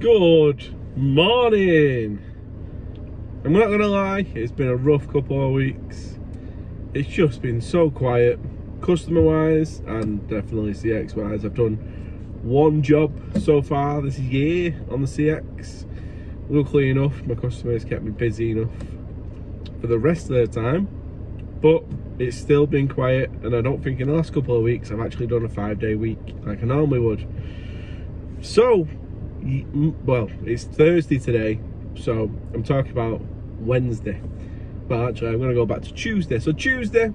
Good morning. I'm not gonna lie, it's been a rough couple of weeks. It's just been so quiet, customer wise and definitely CX wise. I've done one job so far this year on the CX. Luckily enough, my customers kept me busy enough for the rest of the time, but it's still been quiet and I don't think in the last couple of weeks I've actually done a five day week like I normally would. So, well, it's Thursday today, so I'm talking about Wednesday. But actually, I'm going to go back to Tuesday. So Tuesday,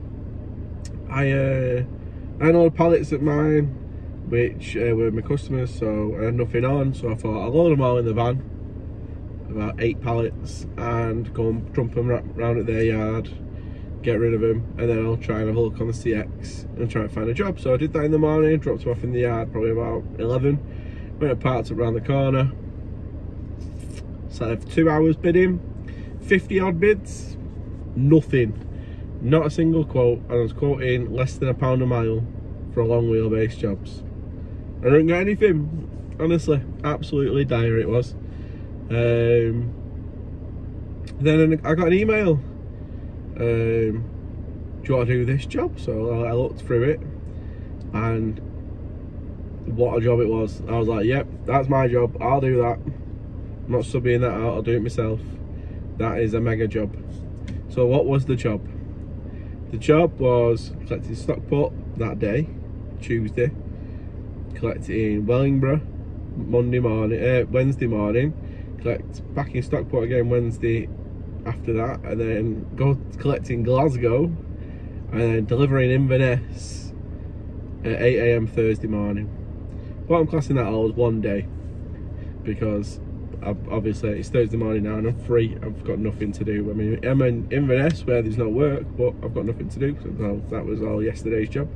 I uh, I had all the pallets at mine, which uh, were my customers, so I had nothing on. So I thought I'll load them all in the van, about eight pallets, and go and dump them around at their yard, get rid of them, and then I'll try and have a look on the CX and try and find a job. So I did that in the morning, dropped them off in the yard, probably about 11. Went and parked up around the corner. so there for two hours bidding 50 odd bids, nothing. Not a single quote, and I was quoting less than a pound a mile for a long wheelbase jobs. I didn't get anything, honestly, absolutely dire it was. Um, then I got an email. Um, do you want to do this job? So I looked through it, and what a job it was. I was like, yep, that's my job, I'll do that. I'm not subbing that out, I'll do it myself. That is a mega job. So what was the job? The job was collecting Stockport that day Tuesday. Collecting Wellingborough Monday morning uh, Wednesday morning. Collect back in Stockport again Wednesday after that. And then go collecting Glasgow and then delivering Inverness at 8am Thursday morning what I'm classing that all as one day because obviously it's Thursday morning now and I'm free. I've got nothing to do. I mean, I'm in Inverness where there's no work, but I've got nothing to do. So that was all yesterday's job.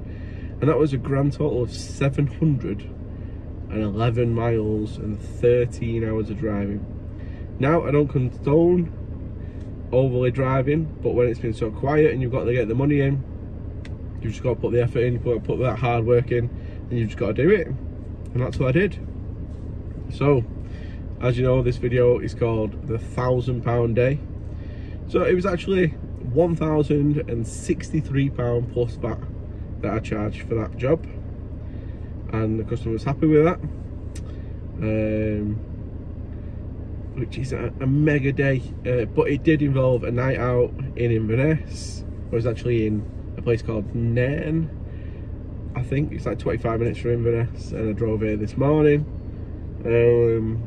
And that was a grand total of 711 miles and 13 hours of driving. Now, I don't condone overly driving, but when it's been so quiet and you've got to get the money in, you've just got to put the effort in, to put that hard work in, and you've just got to do it. And that's what I did. So, as you know this video is called the thousand pound day. So it was actually 1063 pound plus VAT that I charged for that job. And the customer was happy with that. Um, which is a, a mega day. Uh, but it did involve a night out in Inverness. I was actually in a place called Nairn I think. It's like 25 minutes from Inverness and I drove here this morning. Um,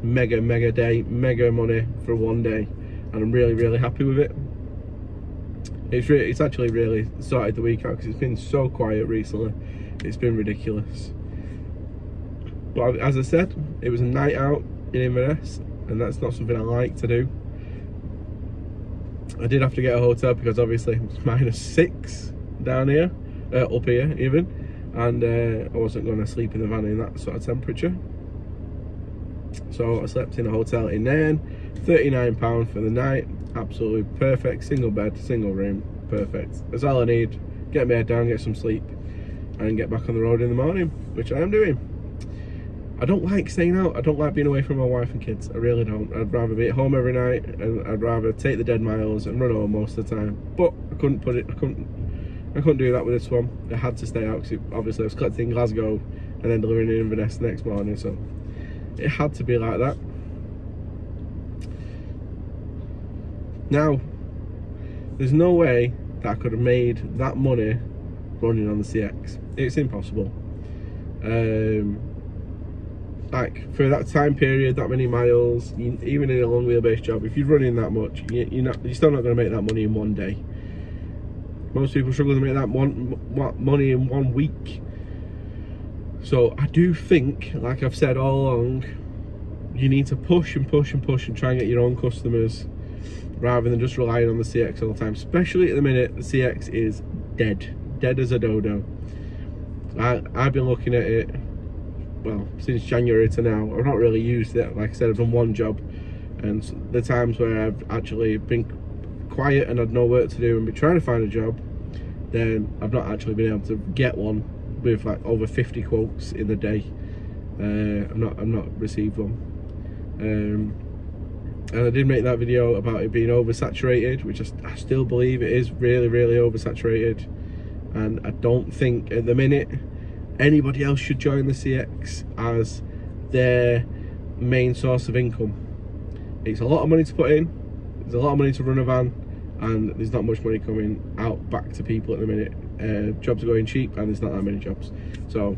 mega mega day mega money for one day and i'm really really happy with it. It's really it's actually really started the week out because it's been so quiet recently. It's been ridiculous. But as i said it was a night out in inverness and that's not something i like to do i did have to get a hotel because obviously it's minus six down here uh, up here even and uh, i wasn't going to sleep in the van in that sort of temperature so I slept in a hotel in Nairn, £39 for the night, absolutely perfect, single bed, single room, perfect. That's all I need, get my head down, get some sleep, and get back on the road in the morning, which I am doing. I don't like staying out, I don't like being away from my wife and kids, I really don't. I'd rather be at home every night, and I'd rather take the dead miles and run home most of the time. But I couldn't put it, I couldn't, I couldn't do that with this one. I had to stay out, because obviously I was collecting Glasgow, and then delivering in Inverness the next morning, so it had to be like that. Now, there's no way that I could have made that money running on the CX. It's impossible. Um, like for that time period, that many miles, you, even in a long wheelbase job, if you're running that much, you, you're not, you're still not going to make that money in one day. Most people struggle to make that one money in one week. So I do think, like I've said all along, you need to push and push and push and try and get your own customers rather than just relying on the CX all the time. Especially at the minute, the CX is dead. Dead as a dodo. I, I've been looking at it, well, since January to now. I've not really used it. Like I said, I've done one job. And the times where I've actually been quiet and had no work to do and been trying to find a job, then I've not actually been able to get one with like over 50 quotes in the day Uh, I'm not. I'm not received one. Um, and I did make that video about it being oversaturated, which I, I still believe it is really, really oversaturated. And I don't think at the minute anybody else should join the CX as their main source of income. It's a lot of money to put in, there's a lot of money to run a van, and there's not much money coming out back to people at the minute. Uh, jobs are going cheap, and there's not that many jobs. So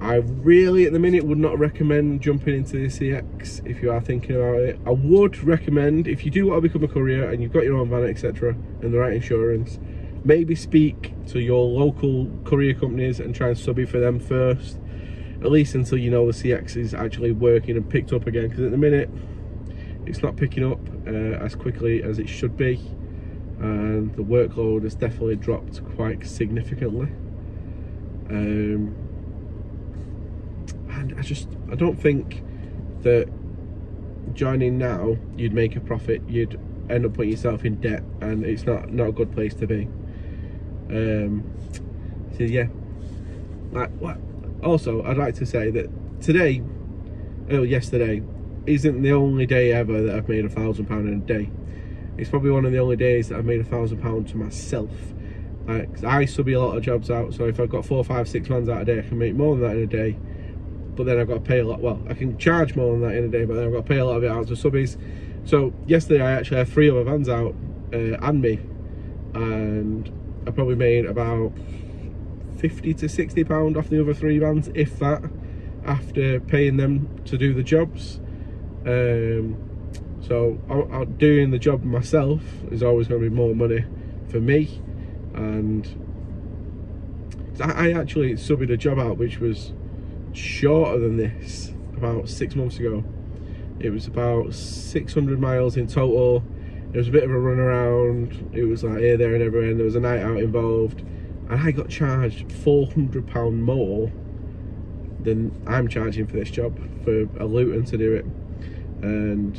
I really, at the minute, would not recommend jumping into the CX if you are thinking about it. I would recommend, if you do want to become a courier and you've got your own van, etc., and the right insurance, maybe speak to your local courier companies and try and sub for them first, at least until you know the CX is actually working and picked up again. Because at the minute, it's not picking up uh, as quickly as it should be, and the workload has definitely dropped quite significantly. Um, and I just I don't think that joining now you'd make a profit you'd end up putting yourself in debt and it's not not a good place to be um so yeah. Like what? Also I'd like to say that today oh yesterday isn't the only day ever that I've made a thousand pound in a day. It's probably one of the only days that I've made a thousand pound to myself. Like I subby a lot of jobs out so if I've got four five six vans out a day I can make more than that in a day. But then I've got to pay a lot. Well, I can charge more than that in a day, but then I've got to pay a lot of it out to subbies. So yesterday I actually had three other vans out uh, and me, and I probably made about 50 to 60 pound off the other three vans, if that, after paying them to do the jobs. Um, so I, I, doing the job myself is always going to be more money for me, and I, I actually subbed a job out which was shorter than this about six months ago. It was about 600 miles in total. It was a bit of a run around. It was like here, there and everywhere. And there was a night out involved. And I got charged £400 more than I'm charging for this job for a Luton to do it. And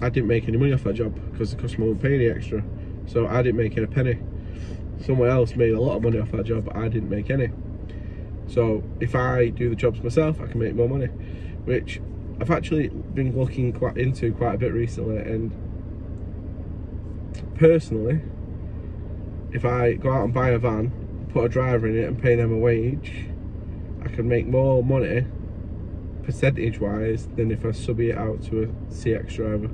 I didn't make any money off that job because the customer wouldn't pay any extra. So I didn't make any penny. Someone else made a lot of money off that job, but I didn't make any. So if I do the jobs myself, I can make more money, which I've actually been looking quite into quite a bit recently. And personally, if I go out and buy a van, put a driver in it, and pay them a wage, I can make more money percentage-wise than if I sub it out to a CX driver,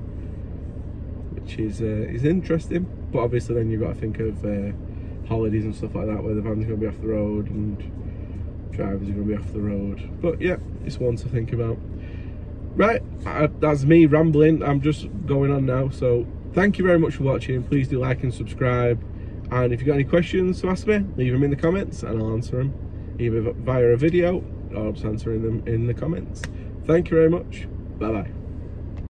which is uh, is interesting. But obviously, then you've got to think of uh, holidays and stuff like that, where the van's going to be off the road and drivers are going to be off the road. But yeah, it's one to think about. Right, I, that's me rambling. I'm just going on now. So thank you very much for watching. Please do like and subscribe. And if you've got any questions to ask me, leave them in the comments and I'll answer them either via a video or just answering them in the comments. Thank you very much. Bye bye.